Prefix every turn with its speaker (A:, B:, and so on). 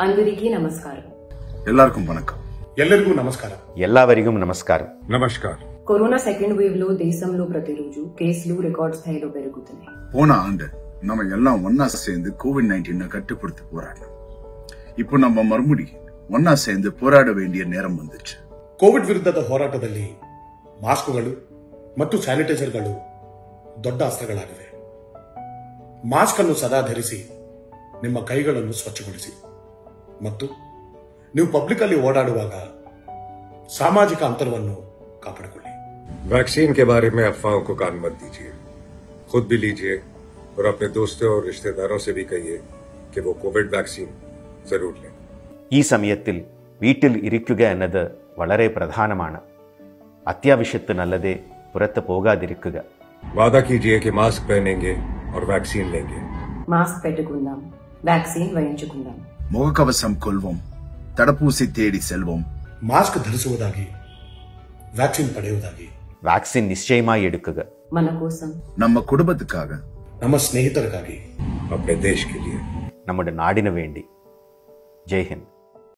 A: అందరికీ నమస్కారం
B: ಎಲ್ಲರಿಗೂ వణకం
C: ఎల్లరికూ ಎಲ್ಲವರಿಗೂ ನಮಸ್ಕಾರ
D: ನಮಸ್ಕಾರ నమస్కారం
A: కరోనా సెకండ్ వేవ్ లో దేశంలో ప్రతిరోజు కేసులు రికార్డ్ స్థాయిలో పెరుగుతున్నాయి
B: పోనా ஆண்டு நம்ம எல்லாம் ஒன்னா சேர்ந்து கோவிட் நைன்டீனை கட்டுப்படுத்த போராடணும் இப்போ நம்ம மறுபடி ஒன்னா சேர்ந்து போராட வேண்டிய நேரம் வந்துச்சு
C: ಕೋವಿಡ್ ವಿರುದ್ಧದ ಹೋರಾಟದಲ್ಲಿ ಮಾಸ್ಕ್ಗಳು ಮತ್ತು ಸ್ಯಾನಿಟೈಸರ್ಗಳು ದೊಡ್ಡ ಅಸ್ತ್ರಗಳಾಗಿವೆ ಮಾಸ್ಕ್ ಸದಾ ಧರಿಸಿ ನಿಮ್ಮ ಕೈಗಳನ್ನು ಸ್ವಚ್ಛಗೊಳಿಸಿ ಮತ್ತು ನೀವು ಪಬ್ಲಿಕ್ ಅಲ್ಲಿ ಓಡಾಡುವಾಗ ಸಾಮಾಜಿಕ ಅಂತರವನ್ನು ಕಾಪಾಡಿಕೊಳ್ಳಿ
E: वैक्सीन के बारे में अफवाहों को कान मत दीजिए खुद भी लीजिए और अपने दोस्तों और रिश्तेदारों से भी कहिए कि वो कोविड वैक्सीन जरूर लें
D: ഈ സമയത്തിൽ വീട്ടിൽ ഇരിക്കുക എന്നത് വളരെ പ്രധാനമാണ് അത്യാവശ്യത്തിനല്ലതെ പുറത്ത് പോകാതിരിക്കുക
E: वादा कीजिए कि मास्क पहनेंगे और वैक्सीन लेंगे
A: మాస్క్ పెట్టుకుందాం వ్యాక్సిన్ వేయించుకుందాం
B: முகக்கவசம் கொள்வோம் தடுப்பூசி தேடி செல்வோம்
C: ಮಾಸ್ಕ್ ಧರಿಸುವುದಾಗಿ ವ್ಯಾಕ್ಸಿನ್ ಪಡೆಯುವುದಾಗಿ
D: വാക്സിൻ നിശ്ചയമായി എടുക്കുക
A: మన కోసం
B: நம்ம குடும்பத்துக்காக
C: ನಮ್ಮ ಸ್ನೇಹಿತರಿಗಾಗಿ
E: अपने देश के लिए
D: നമ്മുടെ നാടിനു വേണ്ടി ജയ് ഹിന്ദ്